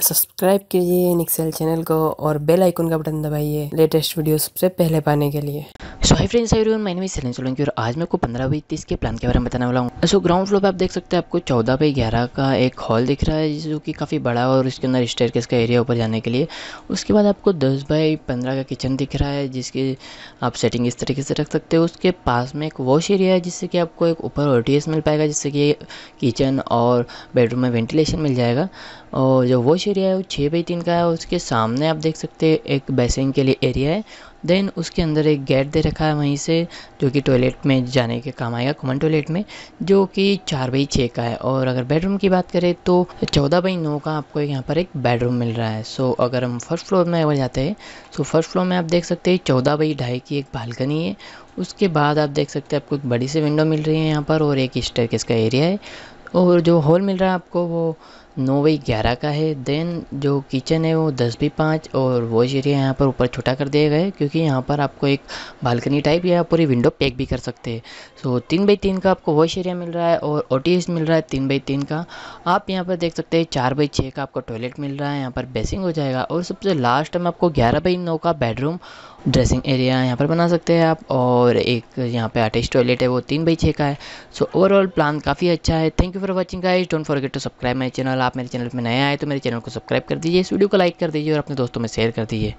Subscribe कीजिए निक्सेल channel को और बेल आइकन का बटन दबाइए, लेटेस्ट वीडियो सबसे पहले पाने के लिए। सो हाई फ्रेंड्स एवरीवन मैं नेम सेलेन सोलंकी और आज मैं आपको पंद्रह बाई तीस के प्लान के बारे में बताने वाला हूँ। सो ग्राउंड फ्लोर पे आप देख सकते हैं आपको चौदह बाई ग्यारह का एक हॉल दिख रहा है, जो कि काफ़ी बड़ा और इसके अंदर स्टेयर का एरिया ऊपर जाने के लिए। उसके बाद आपको दस बाई पंद्रह का किचन दिख रहा है, जिसकी आप सेटिंग इस तरीके से रख सकते हो। उसके पास में एक वॉश एरिया है, जिससे कि आपको एक ऊपर ओटीएस मिल पाएगा, जिससे कि किचन और बेडरूम में वेंटिलेशन मिल जाएगा। और जो वॉश एरिया है वो छः बाई तीन का है उसके सामने आप देख सकते हैं एक बेसिंग के लिए एरिया है देन उसके अंदर एक गेट दे रखा है वहीं से, जो कि टॉयलेट में जाने के काम आएगा कॉमन टॉयलेट में, जो कि चार बाई छः का है। और अगर बेडरूम की बात करें तो चौदह बाई नौ का आपको यहाँ पर एक बेडरूम मिल रहा है। सो अगर हम फ़र्स्ट फ्लोर में अगर जाते हैं तो फ़र्स्ट फ्लोर में आप देख सकते हैं चौदह बाई ढाई की एक बालकनी है। उसके बाद आप देख सकते हैं आपको एक बड़ी सी विंडो मिल रही है यहाँ पर और एक स्टेयर का एरिया है। और जो हॉल मिल रहा है आपको वो नौ बाई ग्यारह का है। देन जो किचन है वो दस बाई पाँच और वॉश एरिया यहाँ पर ऊपर छोटा कर दिया गया है क्योंकि यहाँ पर आपको एक बालकनी टाइप या पूरी विंडो पैक भी कर सकते हैं। सो तीन बाई तीन का आपको वॉश एरिया मिल रहा है और ओ मिल रहा है तीन बाई तीन का। आप यहाँ पर देख सकते हैं चार बाई छः का आपको टॉयलेट मिल रहा है। यहाँ पर बेसिंग हो जाएगा और सबसे लास्ट में आपको ग्यारह बाई नौ का बेडरूम ड्रेसिंग एरिया यहाँ पर बना सकते हैं आप, और एक यहाँ पे अटैच टॉयलेट है, वो तीन बाई छः का है। सो ओवरऑल प्लान काफ़ी अच्छा है। Thank you for watching guys don't forget to subscribe my channel आप मेरे चैनल में नए आए तो मेरे चैनल को सब्सक्राइब कर दीजिए। इस वीडियो को लाइक कर दीजिए और अपने दोस्तों में शेयर कर दीजिए।